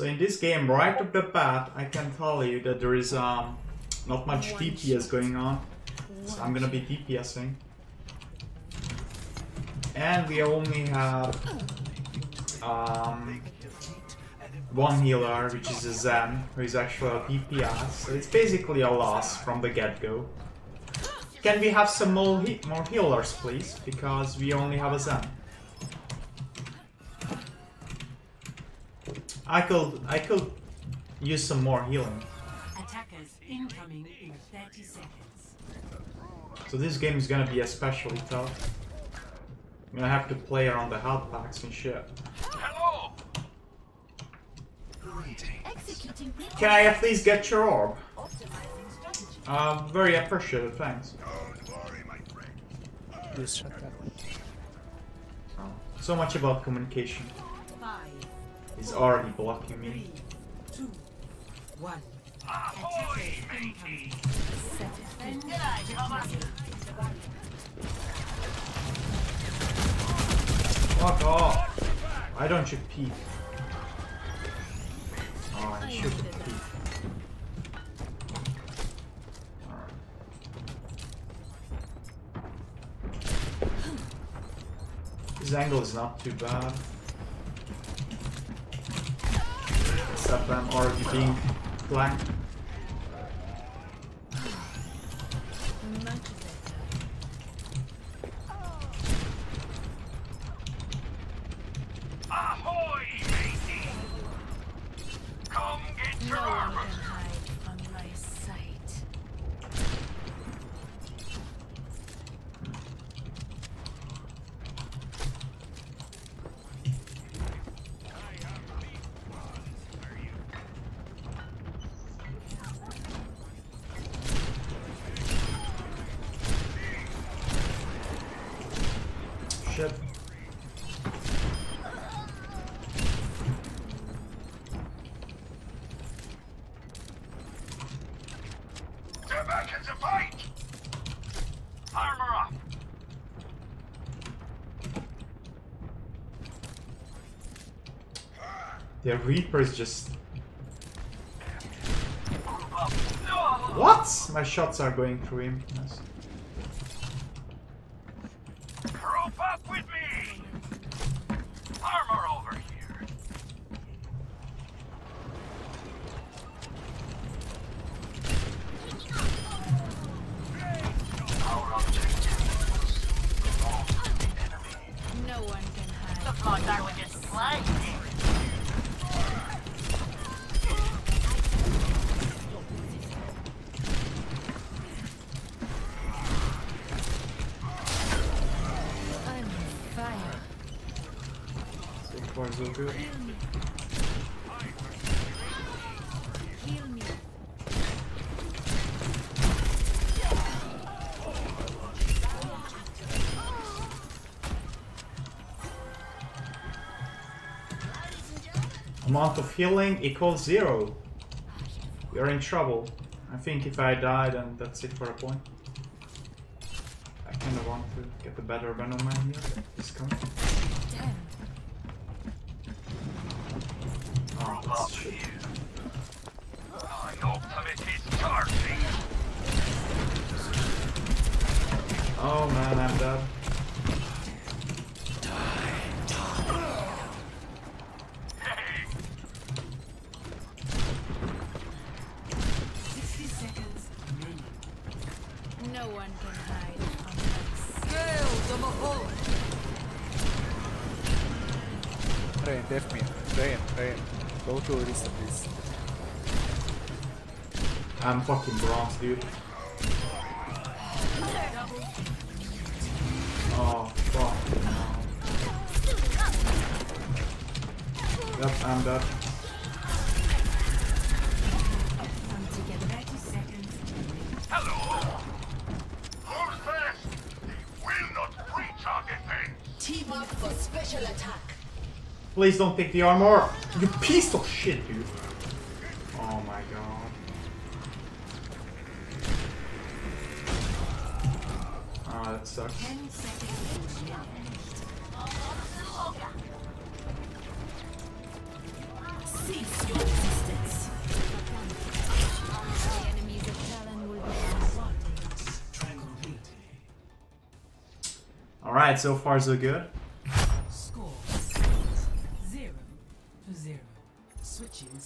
So in this game, right off the bat, I can tell you that there is um not much DPS going on. So I'm gonna be DPSing. And we only have um, one healer, which is a Zen, who is actually a DPS. So it's basically a loss from the get-go. Can we have some more, he more healers, please? Because we only have a Zen. I could I could use some more healing. Attackers incoming in 30 seconds. So this game is gonna be especially tough. I'm gonna have to play around the health packs and shit. Hello! Can I at least get your orb? Uh, very appreciated, thanks. Please shut up. So much about communication. He's already blocking me. three, two, one. Ahoy! Fuck off! Why don't you peek? Oh, I should peek. This angle is not too bad. Except I'm already being flanked. Ahoy, matey! Come get your No one armor! can hide from my sight. Shit. Get back into fight! Armor up! The Reaper is just. What? My shots are going through him. Yes. Amount of healing equals zero. You're in trouble. I think if I die, then that's it for a point. I kinda want to get a better Venom Mine here. Coming. Oh, that's shit. My ultimate is charging! Oh man, I'm dead. Hey! 60 seconds. No one can hide from my sight. Rain, def me. Rain, Rain. Go to Orisa, please. I'm fucking bronze, dude. Oh, fuck. Yep, I'm dead. Please don't take the armor! You piece of shit, dude. Oh my god. Ah, that sucks. 10 seconds remaining. Cease your resistance. The enemies of Talon will be Complete. Alright, so far so good.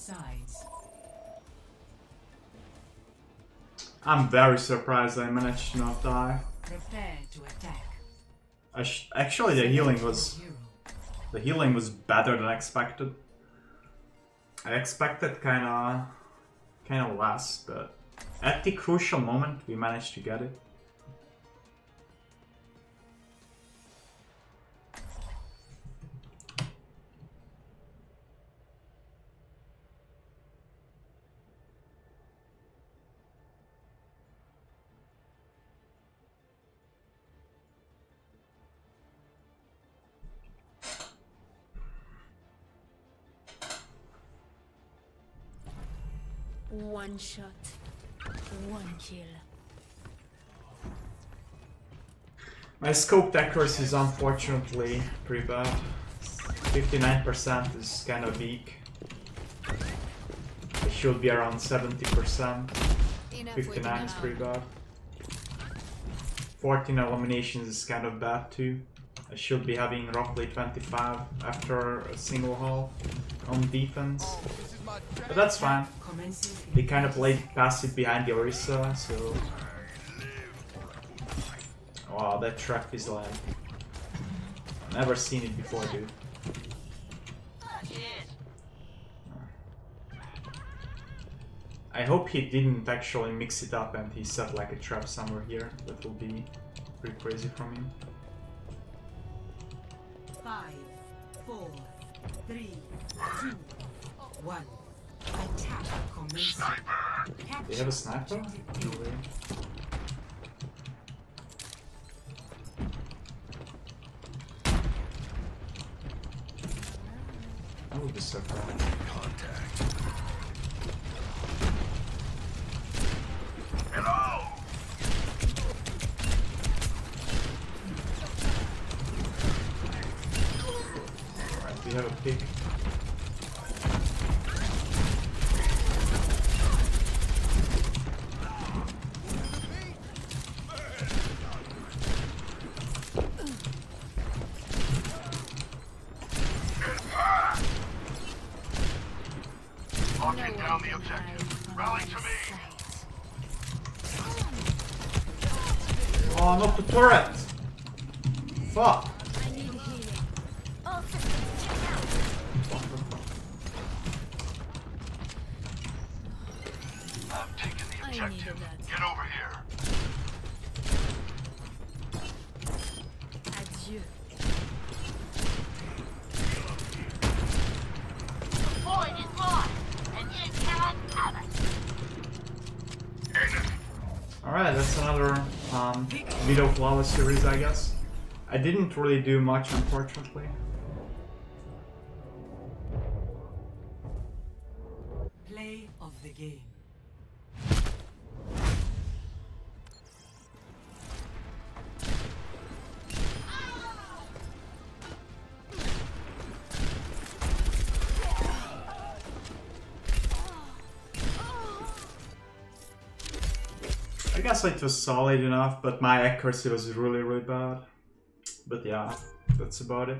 Sides. I'm very surprised I managed to not die. Prepare to attack. I sh actually, the healing was the healing was better than expected. I expected kind of kind of less, but at the crucial moment we managed to get it. One shot, one kill. My scoped accuracy is unfortunately pretty bad. 59% is kind of weak. It should be around 70%. Enough 59 is pretty bad. 14 eliminations is kind of bad too. I should be having roughly 25 after a single haul on defense. But that's fine. They kind of played passive behind the Orisa, so... Wow, that trap is like... Never seen it before, dude. I hope he didn't actually mix it up and he set like a trap somewhere here. That will be pretty crazy from him. Five, four, three, two, one. Commencing. They have a sniper? No way. I would be surprised. Hello! Alright, we have a pick. Objective. Rally to me! Oh, not the turret! Fuck! I need healing. All systems check out. Fuck, fuck, fuck. I'm taking the I objective. needed that. Get over here. Adieu. Void is lost, and you cannot have it. Aiden, Alright, that's another um, Flawless series, I guess. I didn't really do much, unfortunately. Play of the game. Guess it was solid enough, but my accuracy was really, really bad. But yeah, that's about it.